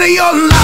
out of your life.